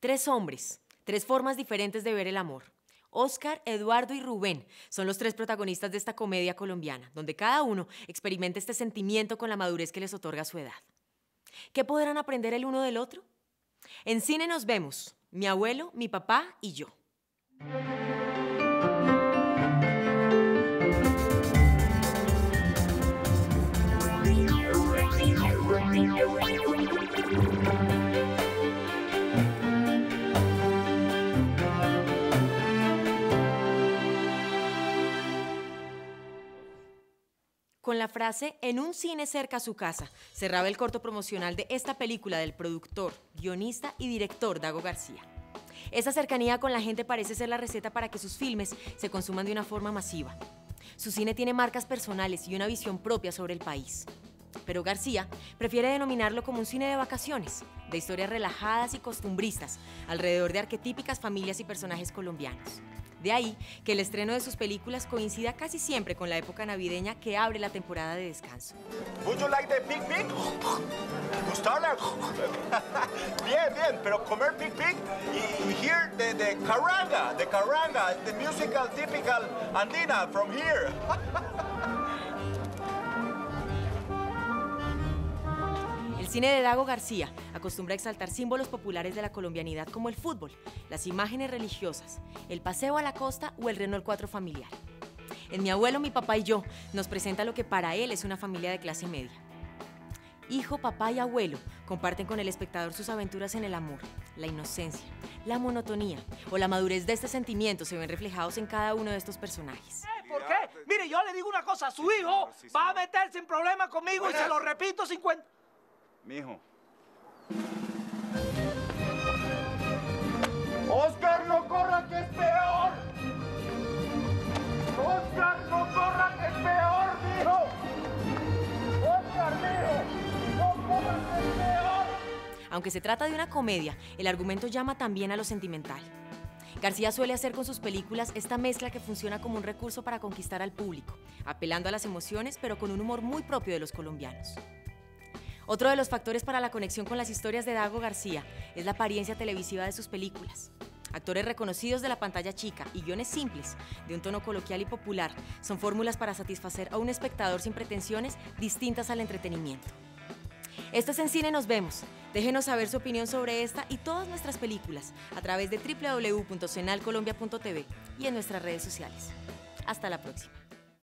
Tres hombres, tres formas diferentes de ver el amor. Oscar, Eduardo y Rubén son los tres protagonistas de esta comedia colombiana, donde cada uno experimenta este sentimiento con la madurez que les otorga su edad. ¿Qué podrán aprender el uno del otro? En cine nos vemos, mi abuelo, mi papá y yo. Con la frase en un cine cerca a su casa, cerraba el corto promocional de esta película del productor, guionista y director Dago García. Esa cercanía con la gente parece ser la receta para que sus filmes se consuman de una forma masiva. Su cine tiene marcas personales y una visión propia sobre el país. Pero García prefiere denominarlo como un cine de vacaciones, de historias relajadas y costumbristas, alrededor de arquetípicas familias y personajes colombianos. De ahí que el estreno de sus películas coincida casi siempre con la época navideña que abre la temporada de descanso. Would you like the pig pig? Gustarla? bien, bien, pero comer pig pig y hear the, the caranga, the caranga, the musical typical andina from here. El cine de Dago García acostumbra a exaltar símbolos populares de la colombianidad como el fútbol, las imágenes religiosas, el paseo a la costa o el Renault 4 familiar. En Mi abuelo, mi papá y yo nos presenta lo que para él es una familia de clase media. Hijo, papá y abuelo comparten con el espectador sus aventuras en el amor, la inocencia, la monotonía o la madurez de este sentimiento se ven reflejados en cada uno de estos personajes. ¿Por qué? Mire, yo le digo una cosa, su hijo va a meterse en problemas conmigo y se lo repito 50... Mijo. Oscar, no corra que es peor. Oscar, no corra que es peor, mijo. Oscar, mijo. No corra que es peor. Aunque se trata de una comedia, el argumento llama también a lo sentimental. García suele hacer con sus películas esta mezcla que funciona como un recurso para conquistar al público, apelando a las emociones pero con un humor muy propio de los colombianos. Otro de los factores para la conexión con las historias de Dago García es la apariencia televisiva de sus películas. Actores reconocidos de la pantalla chica y guiones simples, de un tono coloquial y popular, son fórmulas para satisfacer a un espectador sin pretensiones distintas al entretenimiento. Esto es En Cine Nos Vemos. Déjenos saber su opinión sobre esta y todas nuestras películas a través de www.senalcolombia.tv y en nuestras redes sociales. Hasta la próxima.